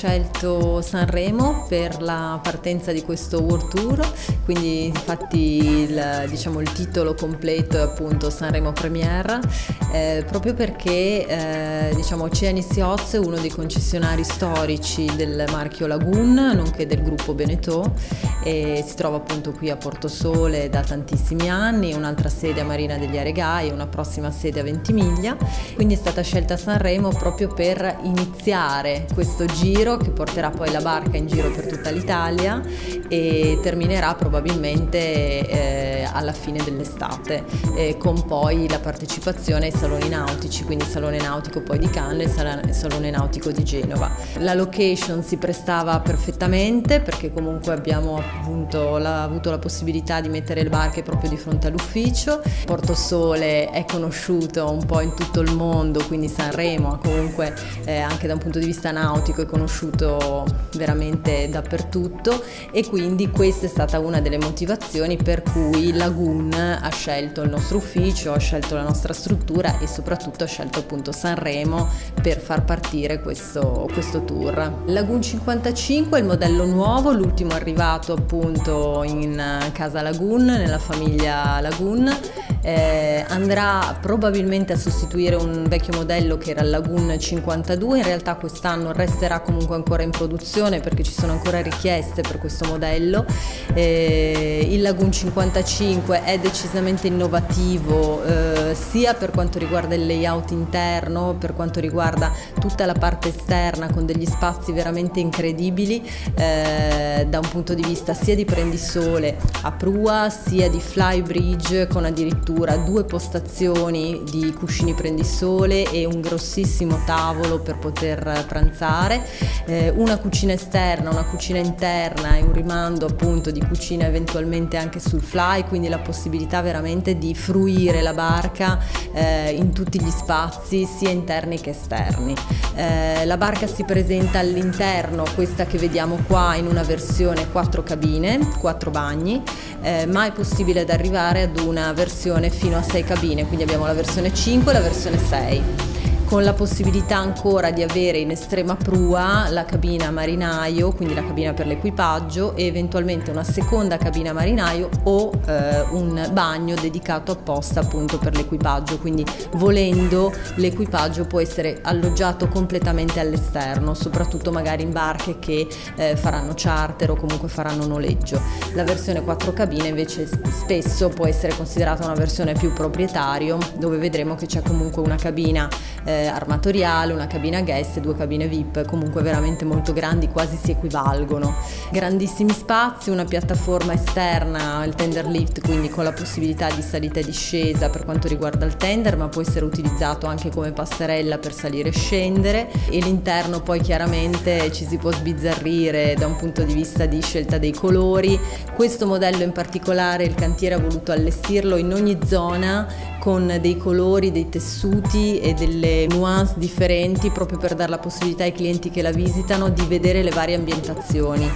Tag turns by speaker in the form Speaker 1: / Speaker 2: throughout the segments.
Speaker 1: scelto Sanremo per la partenza di questo World Tour, quindi infatti il, diciamo, il titolo completo è appunto Sanremo Premiere, eh, proprio perché eh, diciamo, Oceanis Yachts è uno dei concessionari storici del marchio Lagoon, nonché del gruppo Beneteau e si trova appunto qui a Portosole da tantissimi anni, un'altra sede a Marina degli Aregai una prossima sede a Ventimiglia, quindi è stata scelta Sanremo proprio per iniziare questo giro che porterà poi la barca in giro per tutta l'Italia e terminerà probabilmente eh, alla fine dell'estate eh, con poi la partecipazione ai saloni nautici, quindi il salone nautico poi di Cannes e il salone nautico di Genova. La location si prestava perfettamente perché comunque abbiamo appunto la, avuto la possibilità di mettere le barche proprio di fronte all'ufficio. Porto Sole è conosciuto un po' in tutto il mondo, quindi Sanremo comunque eh, anche da un punto di vista nautico è conosciuto veramente dappertutto e quindi questa è stata una delle motivazioni per cui Lagoon ha scelto il nostro ufficio, ha scelto la nostra struttura e soprattutto ha scelto appunto Sanremo per far partire questo, questo tour. Lagoon 55 è il modello nuovo, l'ultimo arrivato appunto in casa Lagoon, nella famiglia Lagoon eh, andrà probabilmente a sostituire un vecchio modello che era il Lagoon 52, in realtà quest'anno resterà comunque ancora in produzione perché ci sono ancora richieste per questo modello. Eh, il Lagoon 55 è decisamente innovativo eh, sia per quanto riguarda il layout interno, per quanto riguarda tutta la parte esterna con degli spazi veramente incredibili eh, da un punto di vista sia di prendisole a prua sia di flybridge con addirittura addirittura due postazioni di cuscini prendisole e un grossissimo tavolo per poter pranzare, eh, una cucina esterna, una cucina interna e un rimando appunto di cucina eventualmente anche sul fly, quindi la possibilità veramente di fruire la barca eh, in tutti gli spazi sia interni che esterni. Eh, la barca si presenta all'interno, questa che vediamo qua in una versione 4 cabine, 4 bagni, eh, ma è possibile ad arrivare ad una versione fino a 6 cabine, quindi abbiamo la versione 5 e la versione 6 con la possibilità ancora di avere in estrema prua la cabina marinaio, quindi la cabina per l'equipaggio e eventualmente una seconda cabina marinaio o eh, un bagno dedicato apposta appunto per l'equipaggio, quindi volendo l'equipaggio può essere alloggiato completamente all'esterno, soprattutto magari in barche che eh, faranno charter o comunque faranno noleggio. La versione 4 cabine invece spesso può essere considerata una versione più proprietario dove vedremo che c'è comunque una cabina eh, armatoriale, una cabina guest e due cabine VIP, comunque veramente molto grandi, quasi si equivalgono. Grandissimi spazi, una piattaforma esterna, il tender lift, quindi con la possibilità di salita e discesa per quanto riguarda il tender, ma può essere utilizzato anche come passerella per salire e scendere e l'interno poi chiaramente ci si può sbizzarrire da un punto di vista di scelta dei colori. Questo modello in particolare il cantiere ha voluto allestirlo in ogni zona con dei colori, dei tessuti e delle nuance differenti proprio per dare la possibilità ai clienti che la visitano di vedere le varie ambientazioni.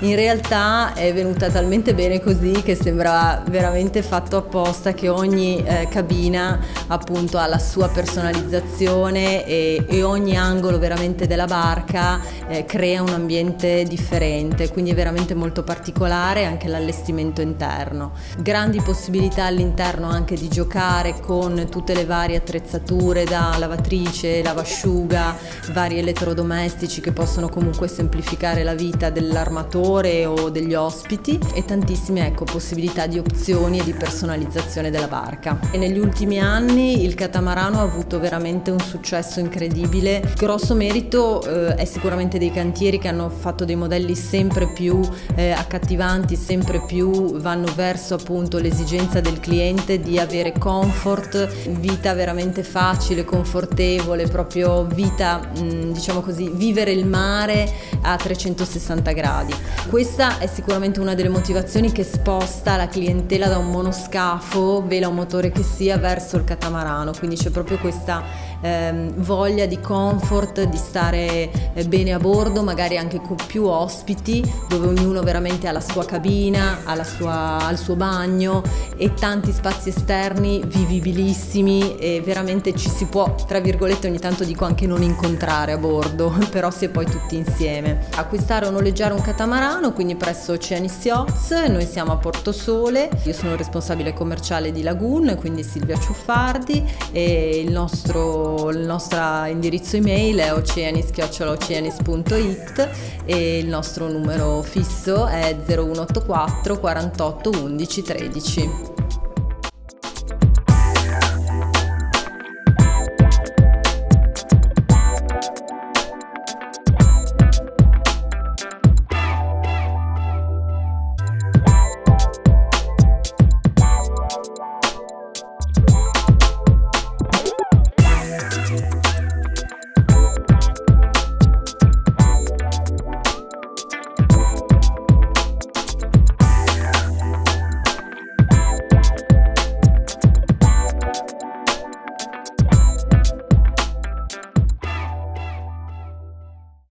Speaker 1: In realtà è venuta talmente bene così che sembrava veramente fatto apposta che ogni eh, cabina appunto ha la sua personalizzazione e, e ogni angolo veramente della barca eh, crea un ambiente differente, quindi è veramente molto particolare anche l'allestimento interno. Grandi possibilità all'interno anche di giocare con tutte le varie attrezzature da lavatrice, lavasciuga, vari elettrodomestici che possono comunque semplificare la vita dell'armatore o degli ospiti e tantissime ecco, possibilità di opzioni e di personalizzazione della barca. E negli ultimi anni il catamarano ha avuto veramente un successo incredibile. Grosso merito eh, è sicuramente dei cantieri che hanno fatto dei modelli sempre più eh, accattivanti, sempre più vanno verso appunto l'esigenza del cliente di avere comfort comfort, vita veramente facile, confortevole, proprio vita, mm, diciamo così, vivere il mare a 360 gradi. Questa è sicuramente una delle motivazioni che sposta la clientela da un monoscafo, vela o motore che sia, verso il catamarano, quindi c'è proprio questa ehm, voglia di comfort, di stare eh, bene a bordo, magari anche con più ospiti, dove ognuno veramente ha la sua cabina, ha sua, il suo bagno e tanti spazi esterni vivibilissimi e veramente ci si può, tra virgolette ogni tanto dico anche non incontrare a bordo, però si è poi tutti insieme. Acquistare o noleggiare un catamarano, quindi presso Oceanis Yachts, noi siamo a Porto Sole, io sono responsabile commerciale di Lagoon, quindi Silvia Ciuffardi e il nostro, il nostro indirizzo email è oceanis.oceanis.it e il nostro numero fisso è 0184 48 11 13.